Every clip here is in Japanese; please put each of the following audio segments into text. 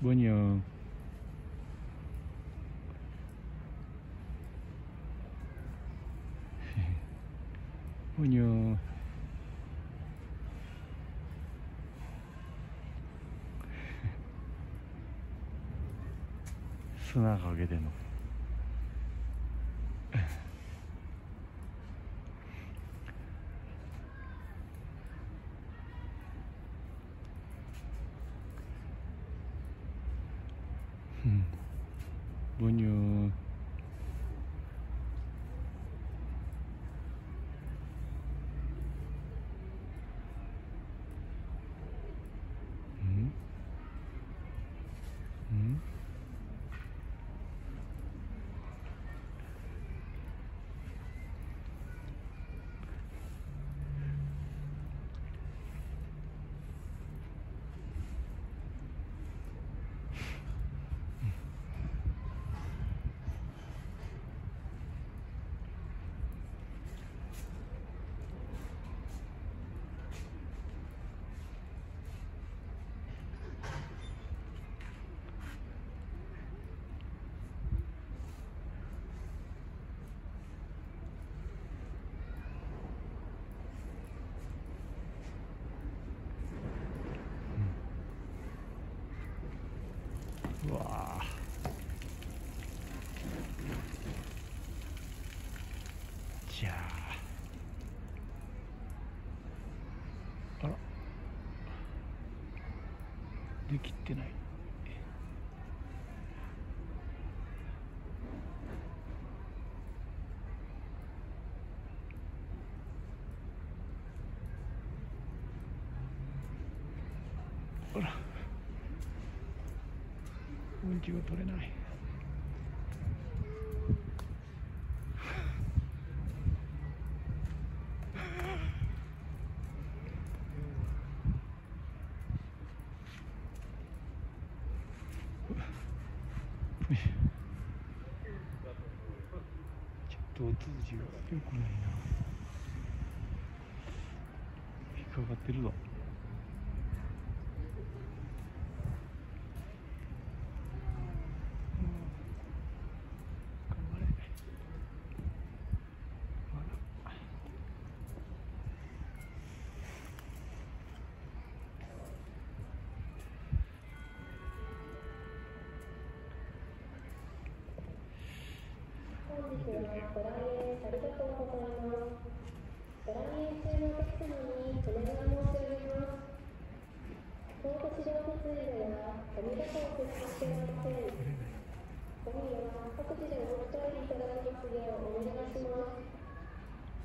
뭐냐 뭐냐 수나 가게 되노 けてんうわじゃあ。あら。できてないあらうんちが取れない。ちょっとお通じが良くないな引っかかってるぞ。ご来園。中のお客様にお願い申し上げます。当都市場設営ではゴミ箱を設置していません。ゴミは各自でお持ち帰りいただきますようお願いします。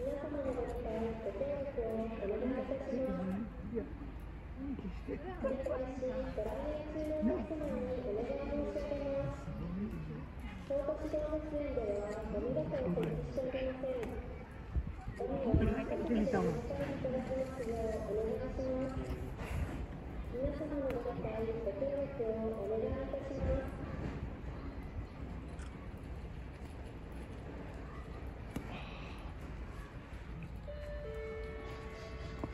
皆様のご理解、ご協力をお願いいたします。繰り返し、ご来園中のお客様にお願い申し上げます。京都市動物園ではゴミ箱を設置しておりません。ゴミは各自でお持ち帰りいた。のご理解、ご協力をお願いいたします。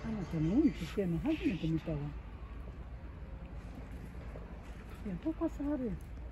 あの子のうんちしてんの初めて見たわ。いや、どかさはるやん。